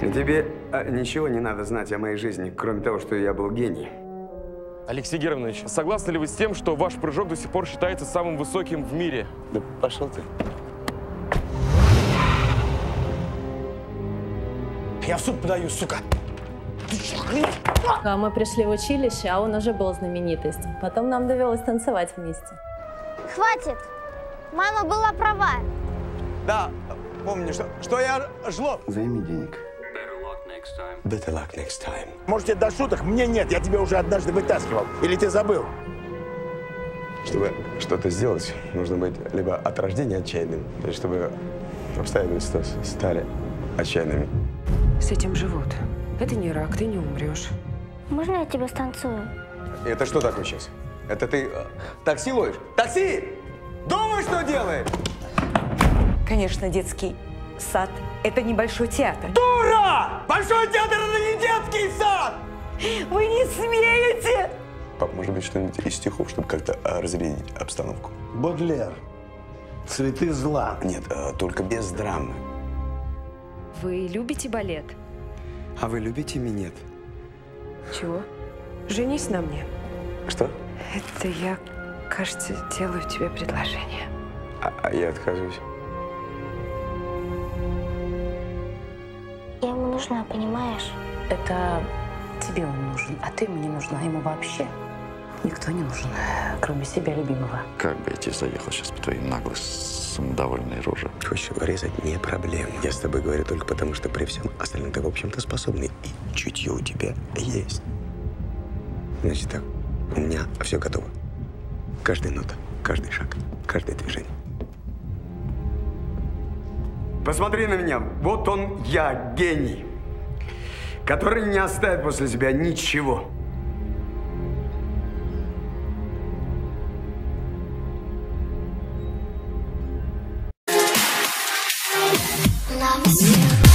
Тебе а, ничего не надо знать о моей жизни, кроме того, что я был гений. Алексей Германович, согласны ли вы с тем, что ваш прыжок до сих пор считается самым высоким в мире? Да пошел ты. Я в суд подаю, сука. А мы пришли в училище, а он уже был знаменитостью. Потом нам довелось танцевать вместе. Хватит! Мама была права. Да, помни, что, что я жлоб. Займи денег. Better luck next time. Может, тебе до шуток? Мне нет, я тебя уже однажды вытаскивал. Или ты забыл? Чтобы что-то сделать, нужно быть либо от рождения отчаянным, или чтобы обстоятельства стали отчаянными. С этим живут. Это не рак, ты не умрешь. Можно я тебя станцую? Это что такое сейчас? Это ты э, такси ловишь? Такси! Думай, что делаешь! Конечно, детский сад – это небольшой театр. Дура! Большой театр – это не детский сад! Вы не смеете! Пап, может быть, что-нибудь из стихов, чтобы как-то а, разрядить обстановку? Бодлер. Цветы зла. Нет, а, только без драмы. Вы любите балет? А вы любите минет? Чего? Женись на мне. Что? Это я, кажется, делаю тебе предложение. А, а я отказываюсь. Нужна, понимаешь? Это тебе он нужен, а ты ему не нужна, ему вообще никто не нужен, кроме себя любимого. Как бы я тебе заехал сейчас по твоей наглой, самодовольной роже? Тещу резать не проблема. Я с тобой говорю только потому, что при всем остальном ты, в общем-то, способный. И чутье у тебя есть. Значит так, у меня все готово. Каждая нота, каждый шаг, каждое движение. Посмотри на меня. Вот он я, гений, который не оставит после себя ничего. Love you.